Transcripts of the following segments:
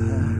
time.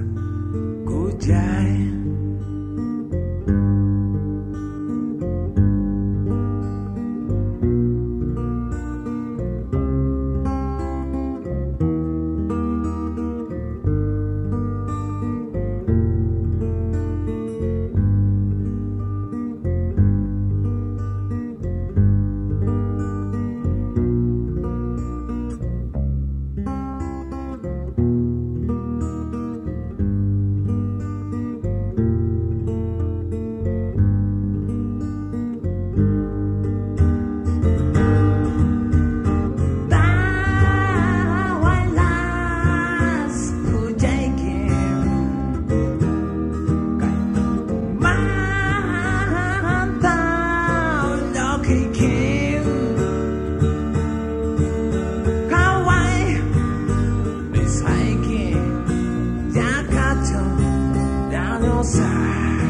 inside.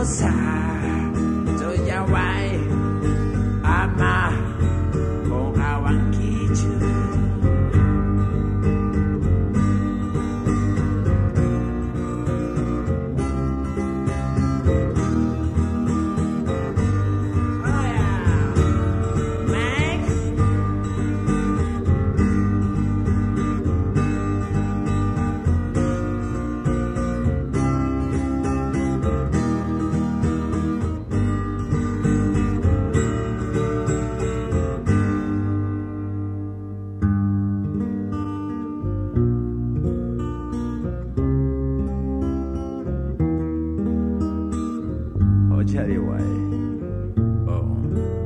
your side. Tchau.